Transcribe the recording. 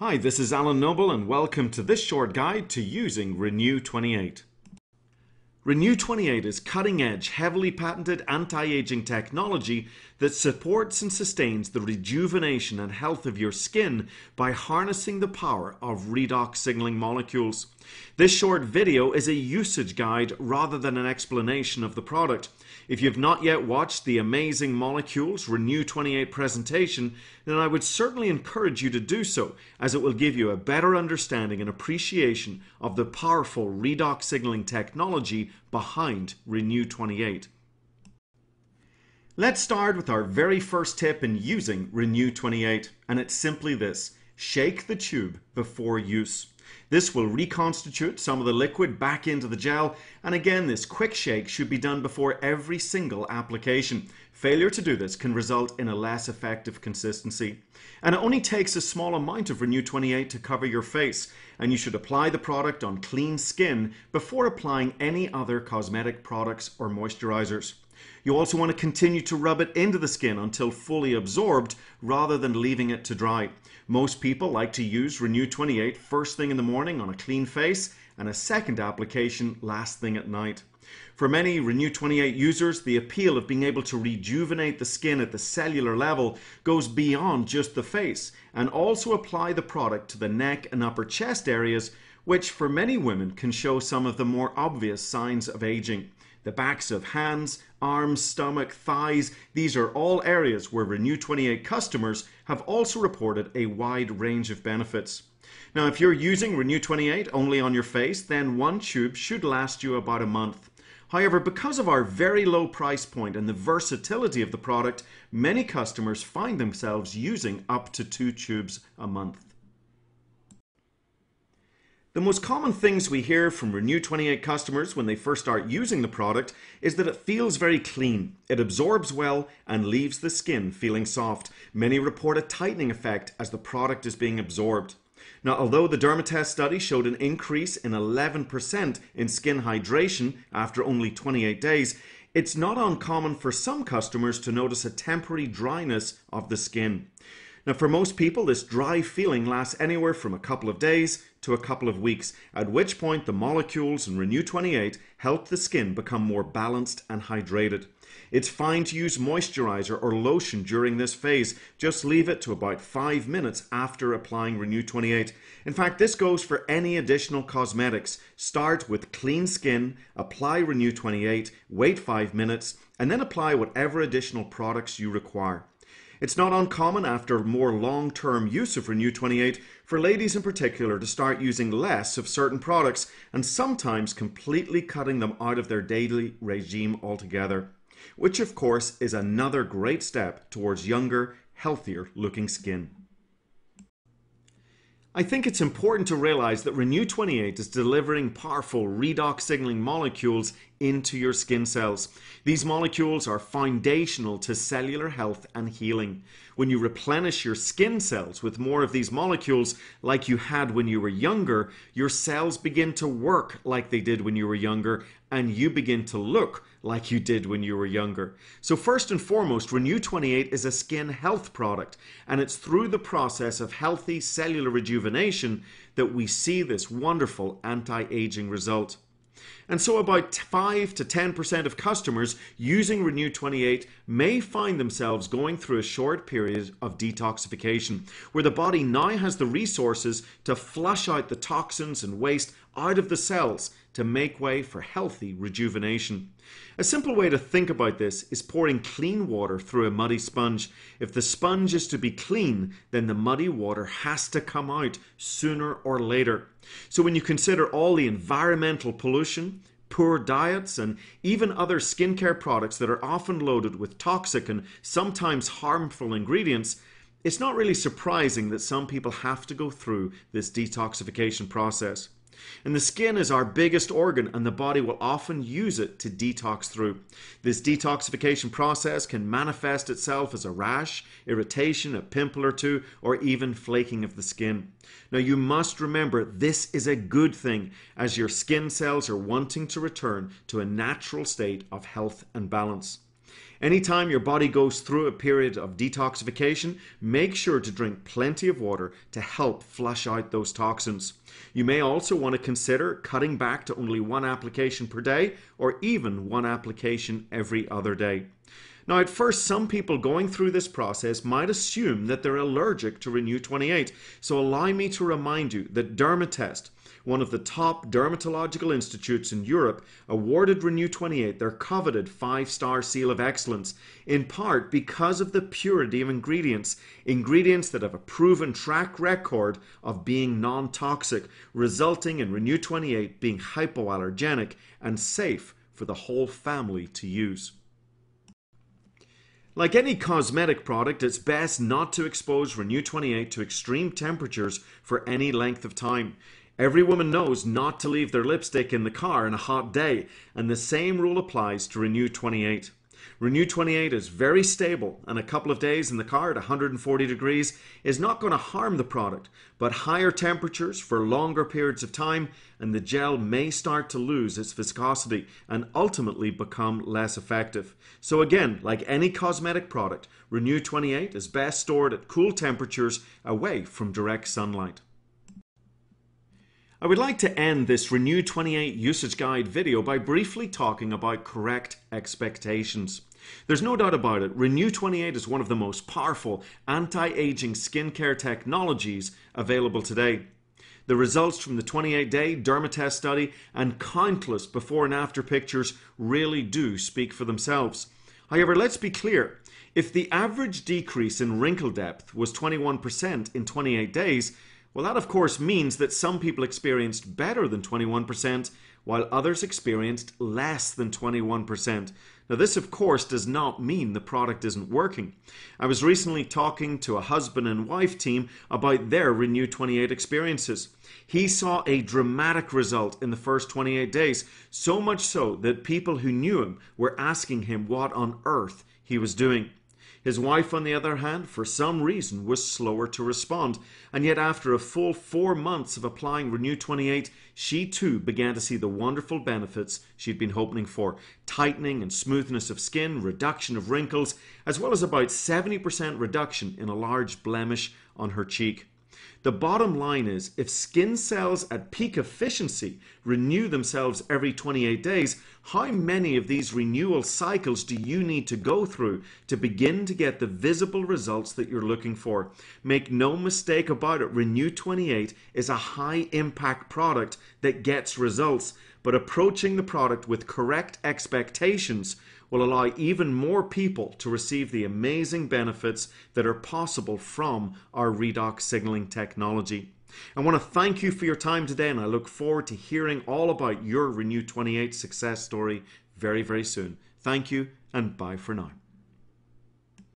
Hi, this is Alan Noble and welcome to this short guide to using RENU 28. RENU 28 is cutting edge, heavily patented anti aging technology that supports and sustains the rejuvenation and health of your skin by harnessing the power of redox signaling molecules. This short video is a usage guide rather than an explanation of the product. If you've not yet watched the Amazing Molecules RENU 28 presentation, then I would certainly encourage you to do so, as it will give you a better understanding and appreciation of the powerful redox signaling technology behind RENU 28. Let's start with our very first tip in using RENU 28, and it's simply this shake the tube before use. This will reconstitute some of the liquid back into the gel and again this quick shake should be done before every single application. Failure to do this can result in a less effective consistency. And it only takes a small amount of RENU 28 to cover your face and you should apply the product on clean skin before applying any other cosmetic products or moisturizers. You also want to continue to rub it into the skin until fully absorbed rather than leaving it to dry. Most people like to use RENU 28 first thing in the morning on a clean face and a second application last thing at night. For many RENU 28 users, the appeal of being able to rejuvenate the skin at the cellular level goes beyond just the face and also apply the product to the neck and upper chest areas, which for many women can show some of the more obvious signs of aging. The backs of hands, arms, stomach, thighs, these are all areas where RENU 28 customers have also reported a wide range of benefits. Now, if you're using RENU 28 only on your face, then one tube should last you about a month. However, because of our very low price point and the versatility of the product, many customers find themselves using up to two tubes a month. The most common things we hear from RENU 28 customers when they first start using the product is that it feels very clean, it absorbs well, and leaves the skin feeling soft. Many report a tightening effect as the product is being absorbed. Now, although the Dermatest study showed an increase in 11% in skin hydration after only 28 days, it's not uncommon for some customers to notice a temporary dryness of the skin. Now, for most people, this dry feeling lasts anywhere from a couple of days to a couple of weeks, at which point the molecules in RENU 28 help the skin become more balanced and hydrated. It's fine to use moisturizer or lotion during this phase. Just leave it to about 5 minutes after applying RENU 28. In fact, this goes for any additional cosmetics. Start with clean skin, apply RENU 28, wait 5 minutes, and then apply whatever additional products you require. It's not uncommon after more long term use of RENU 28 for ladies in particular to start using less of certain products and sometimes completely cutting them out of their daily regime altogether, which of course is another great step towards younger, healthier looking skin. I think it's important to realize that RENU 28 is delivering powerful redox signaling molecules into your skin cells. These molecules are foundational to cellular health and healing. When you replenish your skin cells with more of these molecules, like you had when you were younger, your cells begin to work like they did when you were younger, and you begin to look like you did when you were younger. So, first and foremost, RENU 28 is a skin health product, and it's through the process of healthy cellular rejuvenation that we see this wonderful anti aging result. And so about 5 to 10% of customers using RENU 28 may find themselves going through a short period of detoxification, where the body now has the resources to flush out the toxins and waste out of the cells to make way for healthy rejuvenation. A simple way to think about this is pouring clean water through a muddy sponge. If the sponge is to be clean, then the muddy water has to come out sooner or later. So when you consider all the environmental pollution, poor diets, and even other skincare products that are often loaded with toxic and sometimes harmful ingredients, it's not really surprising that some people have to go through this detoxification process. And the skin is our biggest organ, and the body will often use it to detox through. This detoxification process can manifest itself as a rash, irritation, a pimple or two, or even flaking of the skin. Now, you must remember this is a good thing, as your skin cells are wanting to return to a natural state of health and balance. Anytime your body goes through a period of detoxification, make sure to drink plenty of water to help flush out those toxins. You may also want to consider cutting back to only one application per day or even one application every other day. Now, at first, some people going through this process might assume that they're allergic to RENU 28, so allow me to remind you that Dermatest, one of the top dermatological institutes in Europe, awarded RENU 28 their coveted five star seal of excellence, in part because of the purity of ingredients, ingredients that have a proven track record of being non toxic, resulting in RENU 28 being hypoallergenic and safe for the whole family to use. Like any cosmetic product, it's best not to expose RENU 28 to extreme temperatures for any length of time. Every woman knows not to leave their lipstick in the car on a hot day, and the same rule applies to RENU 28. RENU 28 is very stable, and a couple of days in the car at 140 degrees is not going to harm the product, but higher temperatures for longer periods of time, and the gel may start to lose its viscosity and ultimately become less effective. So, again, like any cosmetic product, RENU 28 is best stored at cool temperatures away from direct sunlight. I would like to end this RENU 28 usage guide video by briefly talking about correct expectations. There's no doubt about it, RENU 28 is one of the most powerful anti-aging skincare technologies available today. The results from the 28 day Dermatest study and countless before and after pictures really do speak for themselves. However, let's be clear if the average decrease in wrinkle depth was 21% in 28 days, well, that of course means that some people experienced better than 21%, while others experienced less than 21%. Now, this of course does not mean the product isn't working. I was recently talking to a husband and wife team about their RENU 28 experiences. He saw a dramatic result in the first 28 days, so much so that people who knew him were asking him what on earth he was doing. His wife, on the other hand, for some reason was slower to respond, and yet after a full four months of applying RENU 28, she too began to see the wonderful benefits she'd been hoping for tightening and smoothness of skin, reduction of wrinkles, as well as about 70% reduction in a large blemish on her cheek. The bottom line is if skin cells at peak efficiency renew themselves every 28 days, how many of these renewal cycles do you need to go through to begin to get the visible results that you're looking for? Make no mistake about it, RENU 28 is a high impact product that gets results, but approaching the product with correct expectations will allow even more people to receive the amazing benefits that are possible from our redox signaling technology. I want to thank you for your time today, and I look forward to hearing all about your RENU 28 success story very, very soon. Thank you, and bye for now.